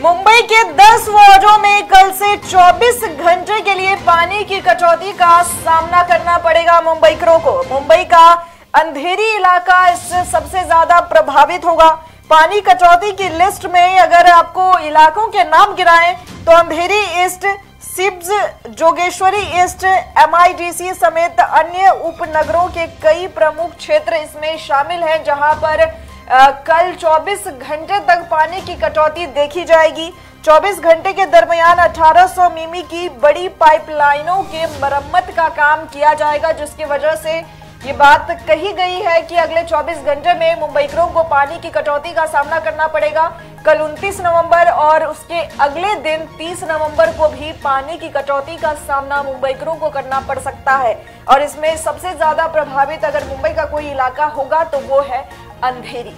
मुंबई के 10 वार्डों में कल से 24 घंटे के लिए पानी की कटौती का सामना करना पड़ेगा मुंबई को। मुंबई का अंधेरी इलाका इससे सबसे ज़्यादा प्रभावित होगा। पानी कटौती की लिस्ट में अगर आपको इलाकों के नाम गिराएँ तो अंधेरी ईस्ट, सिब्ज, जोगेश्वरी ईस्ट, एमआईडीसी समेत अन्य उपनगरों के कई प्रमुख क्षेत्र इसमें शामिल हैं, जहाँ पर कल 24 घंटे तक पानी की कटौती देखी जाएगी। 24 घंटे के दरमियान 1800 मिमी की बड़ी पाइपलाइनों के मरम्मत का काम किया जाएगा, जिसकी वजह से ये बात कही गई है कि अगले 24 घंटे में मुंबईकरों को पानी की कटौती का सामना करना पड़ेगा। कल 29 नवंबर और उसके अगले दिन 30 नवंबर को भी पानी की कटौती का सामना मुंबईकरों को करना पड़ सकता है। और इसमें सबसे ज़्यादा प्रभावित अगर मुंबई का कोई इलाका होगा तो वो है अंधेरी।